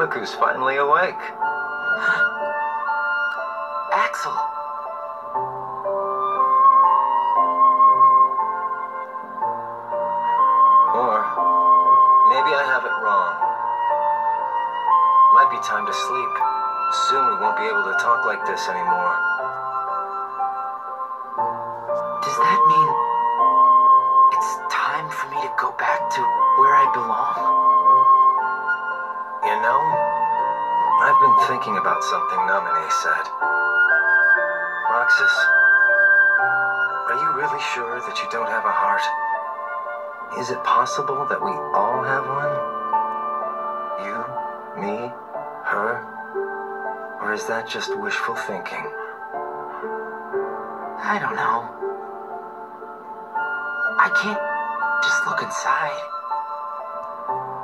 Look who's finally awake. Axel. Or maybe I have it wrong. Might be time to sleep. Soon we won't be able to talk like this anymore. Does that mean it's time for me to go back to where I belong? Thinking about something Namine said. Roxas, are you really sure that you don't have a heart? Is it possible that we all have one? You, me, her? Or is that just wishful thinking? I don't know. I can't just look inside,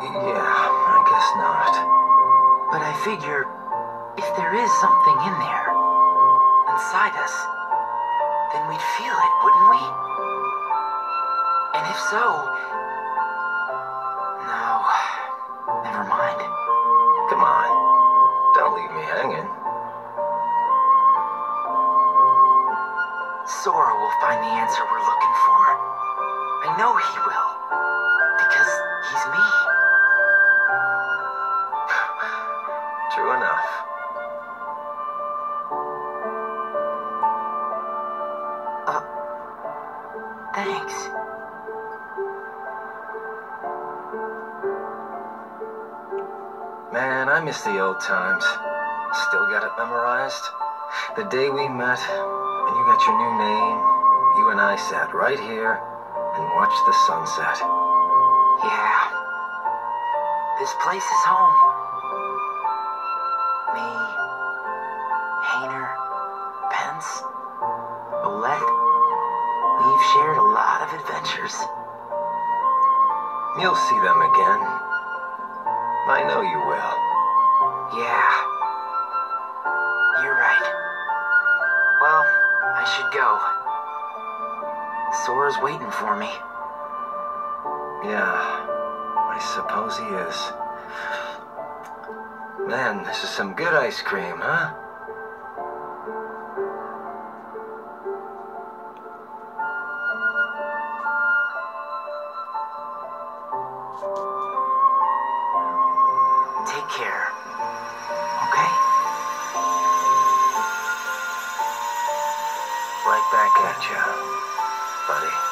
Yeah, I guess not. but I figure if there is something in there, inside us, then we'd feel it, wouldn't we? And if so, no, never mind. Come on, don't leave me hanging. Sora will find the answer we're looking for. I know he will. Oh, thanks. Man, I miss the old times. Still got it memorized. The day we met, and you got your new name, you and I sat right here and watched the sunset. Yeah. This place is home. Pence, Olette. We've shared a lot of adventures. You'll see them again. I know you will. Yeah. You're right. Well, I should go. Sora's waiting for me. Yeah, I suppose he is. Man, this is some good ice cream, huh? you, buddy.